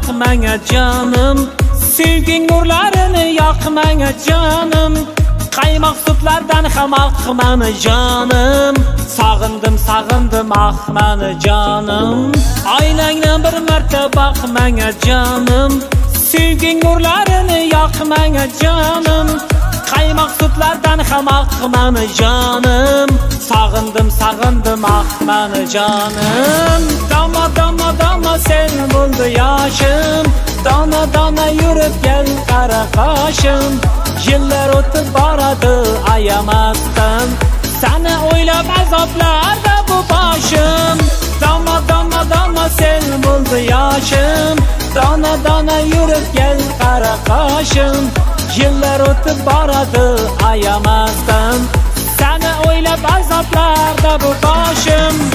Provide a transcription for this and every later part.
marta jonim. Sevging nurlarini yoqmanga jonim. Qaymoq suplardan ham oqmani jonim. Sog'indim sog'indim oqmani jonim. Oilangni bir marta boqmanga jonim. Sevging nurlarini yoqmanga jonim. Qaymoq suplardan ham oqmani jonim. Sog'indim sog'indim oqmani jonim. Domo domo domo sen bo'l yoshim dona dona yurib kel qara qoshim. Yillar o'tib boradi ayamasdan sani o'ylab azoblarda bu boshim. Doma doma doma sen bo'ldi yoshim. Dona dona yurib kel qara qoshim. Yillar o'tib boradi ayamasdan seni o'ylab azoblarda bu boshim.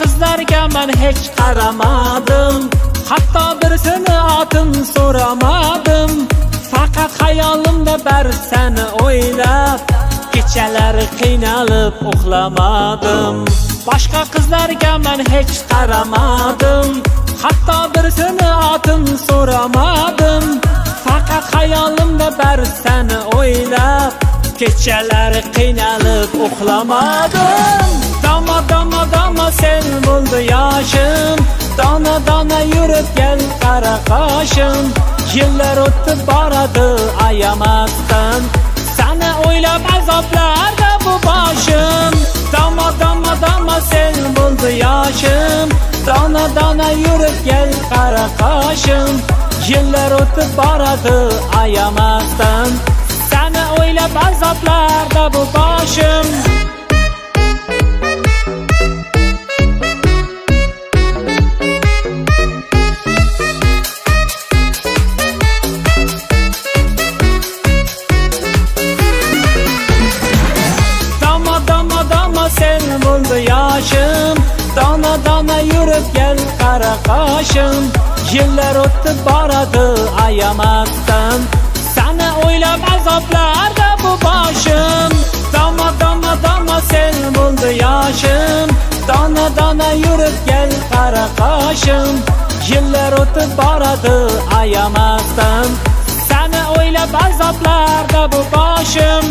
Qizlarga man hech qaramadim. Hatto birsini otin so'ramadim. Faqat xayolimda bir seni o'ylab kechalari qiynalib uxlamadim. Boshqa qizlarga man hech qaramadim. Hatto birsini otin so'ramadim. Faqat xayolimda bir seni o'ylab kechalari qiynalib uxlamadim. Sen bo'ldi yoshim. Dona dona yuribgan kel qara qoshim. Yillar o'tib boradi ayamasdan sani o'ylab azoblarda bu boshim. Dama dama dama sen bo'ldi yoshim. Dona dona yuribgan kel qara qoshim. Yillar o'tib boradi ayamasdan sani o'ylab azoblarda bu boshim. Qoshim yillar o'tib boradi ayamasdan sani o'ylab azoblarda bu boshim. Doma doma doma sen bo'ldi yoshim. Dona dona yurib kel qara qoshim. Yillar o'tib boradi ayamasdan sani o'ylab azoblarda bu boshim.